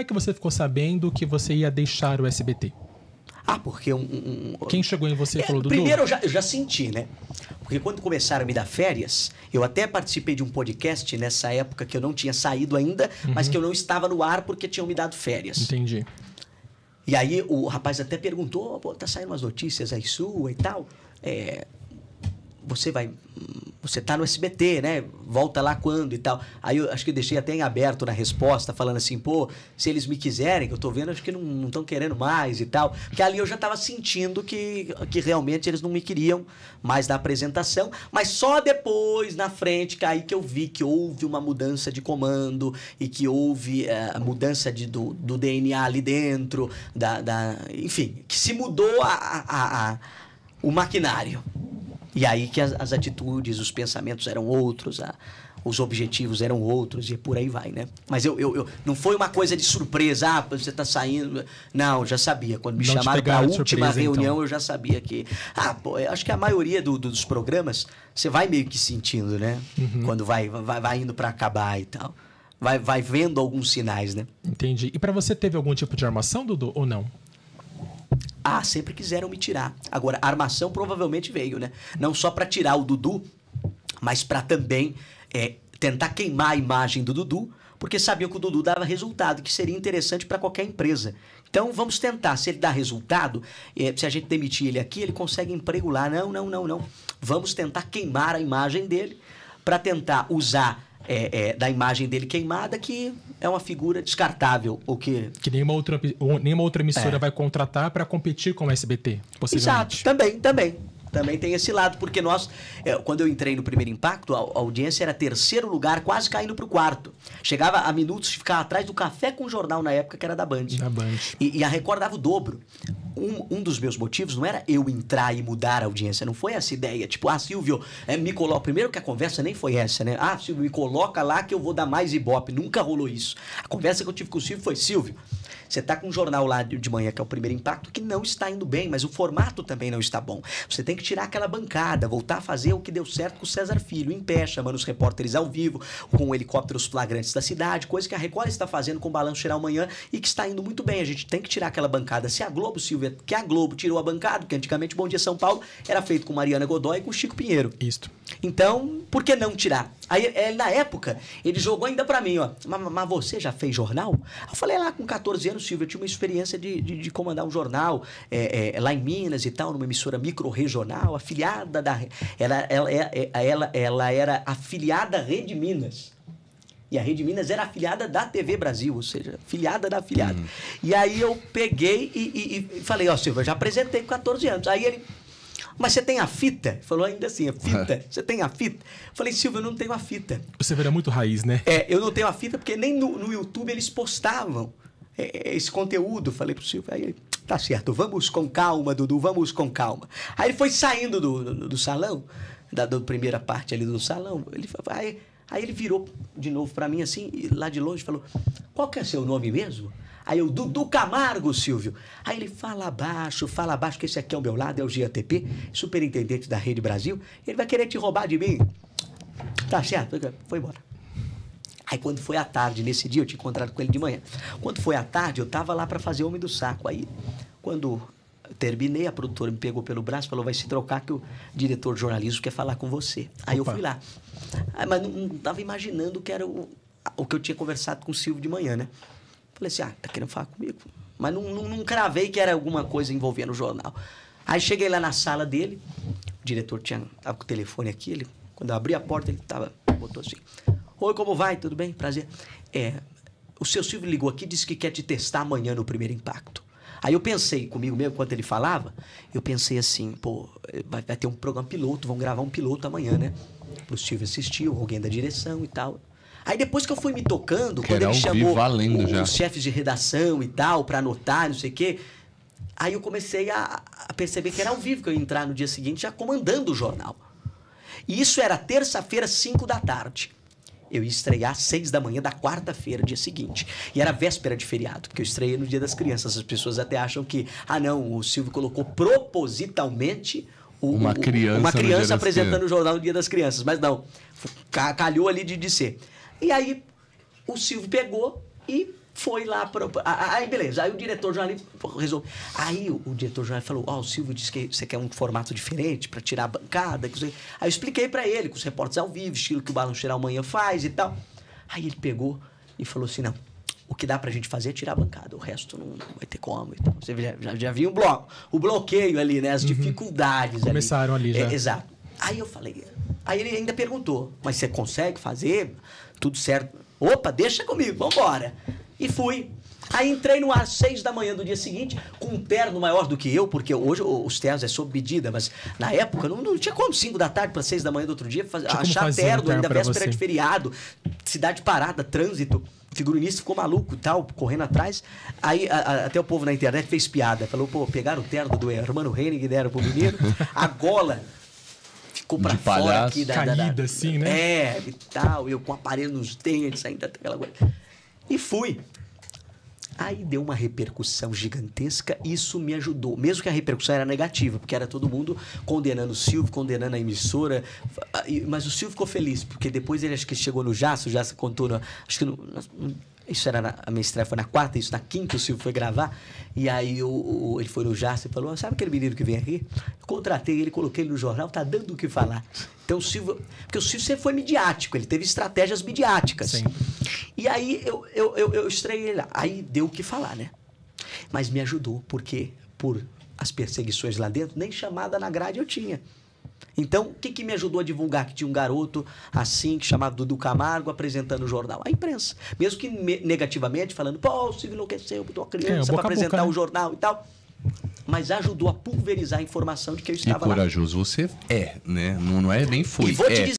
é que você ficou sabendo que você ia deixar o SBT? Ah, porque um. um- Quem chegou em você e É, falou, Dudu? primeiro eu já, eu já senti, né? Porque quando começaram a me dar férias, eu até participei de um podcast nessa época que eu não tinha saído ainda, mas Uhum. que eu não estava no ar porque tinham me dado férias. Entendi. E aí o rapaz até perguntou, pô, tá saindo umas notícias aí sua e tal. É, você vai. Você tá no SBT, né? Volta lá quando e tal. Aí eu acho que eu deixei até em aberto na resposta, falando assim, pô, se eles me quiserem, que eu tô vendo, acho que não estão querendo mais e tal. Porque ali eu já tava sentindo que, que realmente eles não me queriam mais na apresentação. Mas só depois, na frente, que aí que eu vi que houve uma mudança de comando e que houve eh, a mudança de, do, do DNA ali dentro, da, da, enfim, que se mudou a, a- a- o maquinário. E aí que as, as atitudes, os pensamentos eram outros, a- os objetivos eram outros e por aí vai, né? Mas eu, eu, eu- não foi uma coisa de surpresa, ah, você tá saindo. Não, já sabia. Quando me Não chamaram para a última surpresa, então. reunião, eu já sabia que. Ah, pô, acho que a maioria do- do- dos programas você vai meio que sentindo, né? Uhum. Quando vai, vai, vai indo para acabar e tal. Vai, vai vendo alguns sinais, né? Entendi. E pra você teve algum tipo de armação, Dudu, ou não? Ah, sempre quiseram me tirar. Agora, a armação provavelmente veio, né? Não só para tirar o Dudu, mas para também é, tentar queimar a imagem do Dudu, porque sabiam que o Dudu dava resultado, que seria interessante para qualquer empresa. Então, vamos tentar. Se ele dá resultado, é, se a gente demitir ele aqui, ele consegue emprego lá. Não, não, não, não. Vamos tentar queimar a imagem dele para tentar usar é, é, da imagem dele queimada, que é uma figura descartável, o que Que nenhuma outra, ou nenhuma outra emissora É. vai contratar pra competir com o SBT, possivelmente. Exato, também, também. Também tem esse lado, porque nós, é, quando eu entrei no primeiro impacto, a, a audiência era terceiro lugar, quase caindo para o quarto. Chegava a minutos de ficar atrás do café com jornal na época, que era da Band. Da Band. E, e a Record dava o dobro. Um, um dos meus motivos não era eu entrar e mudar a audiência, não foi essa ideia. Tipo, ah, Silvio, é, me coloca. Primeiro que a conversa nem foi essa, né? Ah, Silvio, me coloca lá que eu vou dar mais ibope. Nunca rolou isso. A conversa que eu tive com o Silvio foi: Silvio, você tá com um jornal lá de manhã, que é o primeiro impacto, que não está indo bem, mas o formato também não está bom. Você tem que tirar aquela bancada, voltar a fazer o que deu certo com o César Filho, em pé, chamando os repórteres ao vivo, com helicópteros flagrantes da cidade, coisa que a Record está fazendo com o Balanço Geral amanhã e que está indo muito bem. A gente tem que tirar aquela bancada. Se a Globo, Silvia, que a Globo tirou a bancada, porque antigamente Bom Dia São Paulo era feito com Mariana Godoy e com Chico Pinheiro. Isto. Então, por que não tirar? Aí, é, na época, ele jogou ainda pra mim, ó. Mas, mas você já fez jornal? Eu falei lá com 14 anos, Silvio, eu tinha uma experiência de, de, de comandar um jornal é, é, lá em Minas e tal, numa emissora micro-regional, afiliada da. Ela, ela, é- é- ela, ela era afiliada à Rede Minas. E a Rede Minas era afiliada da TV Brasil, ou seja, afiliada da afiliada. E aí eu peguei e, e- e falei, ó, Silvio, eu já apresentei com 14 anos. Aí ele, mas você tem a fita? Ele falou ainda assim, a fita? Você tem a fita? Falei, Silvio, eu não tenho a fita. Você vira muito raiz, né? É, eu não tenho a fita porque nem no, no YouTube eles postavam é, é, esse conteúdo. Falei pro Silvio, aí ele, tá certo, vamos com calma, Dudu, vamos com calma. Aí ele foi saindo do, do, do salão, da, da primeira parte ali do salão, ele fa- aí, aí ele virou de novo pra mim assim, lá de longe falou, qual que é seu nome mesmo? Aí eu, Dudu Camargo, Silvio. Aí ele fala abaixo, fala abaixo, que esse aqui é o meu lado, é o GATP, superintendente da Rede Brasil. Ele vai querer te roubar de mim. Tá certo, foi embora. Aí quando foi à tarde, nesse dia, eu tinha encontrado com ele de manhã. Quando foi à tarde, eu tava lá para fazer Homem do Saco. Aí, quando terminei, a produtora me pegou pelo braço e falou: vai se trocar que o diretor de jornalismo quer falar com você. Aí Opa. eu fui lá. Aí, mas não, não tava imaginando que era o, o que eu tinha conversado com o Silvio de manhã, né? Falei assim: ah, tá querendo falar comigo? Mas não, não, não cravei que era alguma coisa envolvendo o jornal. Aí cheguei lá na sala dele, o diretor tinha, tava com o telefone aqui, ele, quando eu abri a porta, ele tava, botou assim, Oi, como vai? Tudo bem? Prazer. É, o seu Silvio ligou aqui e disse que quer te testar amanhã no primeiro impacto. Aí eu pensei comigo mesmo, enquanto ele falava, eu pensei assim, pô, vai, vai ter um programa piloto, vão gravar um piloto amanhã, né? O Silvio assistiu, alguém da direção e tal. Aí depois que eu fui me tocando, quando ele chamou valendo os já. chefes de redação e tal, pra anotar, não sei o quê, aí eu comecei a, a perceber que era ao vivo que eu ia entrar no dia seguinte já comandando o jornal. E isso era terça-feira, 5 da tarde. Eu ia estrear às 6 da manhã da quarta-feira, dia seguinte. E era véspera de feriado, porque eu estreiei no Dia das Crianças. As pessoas até acham que, ah, não, o Silvio colocou propositalmente o- Uma o- criança uma no Dia criança apresentando o jornal no Dia das Crianças. Mas não, ca- calhou ali de, de ser. E aí o Silvio pegou e foi lá para. Aí, beleza. Aí o diretor jornal resolveu. Aí o, o diretor jornal falou: Ó, oh, o Silvio disse que você quer um formato diferente para tirar a bancada. Que você... Aí eu expliquei para ele, com os repórteres ao vivo, estilo que o Balão Geral amanhã faz e tal. Aí ele pegou e falou assim: não. O que dá pra gente fazer é tirar a bancada, o resto não, não vai ter como. Então, você já, já, já viu o bloco, o bloqueio ali, né? As uhum. dificuldades Começaram ali, ali já. É, exato. Aí eu falei, aí ele ainda perguntou, mas você consegue fazer? Tudo certo? Opa, deixa comigo, vambora. E fui. Aí entrei no ar às seis da manhã do dia seguinte, com um terno maior do que eu, porque hoje os ternos é sob medida, mas na época não, não tinha como cinco da tarde para seis da manhã do outro dia fazer, achar terno, terno ainda véspera você. de feriado, cidade parada, trânsito. O figurinista ficou maluco e tal, correndo atrás. Aí a, a, até o povo na internet fez piada. Falou, pô, pegaram o terno do Hermano Henning e deram pro menino. A gola ficou para fora aqui da, Caída, da, da, assim, né? É, e tal. Eu com aparelho nos dentes, ainda aquela coisa. E fui. Aí deu uma repercussão gigantesca, isso me ajudou. Mesmo que a repercussão era negativa, porque era todo mundo condenando o Silvio, condenando a emissora. Mas o Silvio ficou feliz, porque depois ele acho que chegou no Jaço, o Jaço contou, acho que no, isso era na, a minha estreia foi na quarta, isso na quinta o Silvio foi gravar. E aí o, o, ele foi no Jaço e falou: Sabe aquele menino que vem aqui? Eu contratei ele, coloquei ele no jornal, tá dando o que falar. Então o Silvio. Porque o Silvio sempre foi midiático, ele teve estratégias midiáticas. Sim. E aí eu, eu, eu, eu estreiei ele lá. Aí deu o que falar, né? Mas me ajudou, porque por as perseguições lá dentro, nem chamada na grade eu tinha. Então, o que, que me ajudou a divulgar que tinha um garoto assim, chamado Dudu Camargo, apresentando o jornal? A imprensa. Mesmo que negativamente, falando, pô, o Silvio enlouqueceu, botou uma criança é, para apresentar boca, né? o jornal e tal. Mas ajudou a pulverizar a informação de que eu estava e corajoso lá. você é, né? Não, não é nem foi. E vou é. te dizer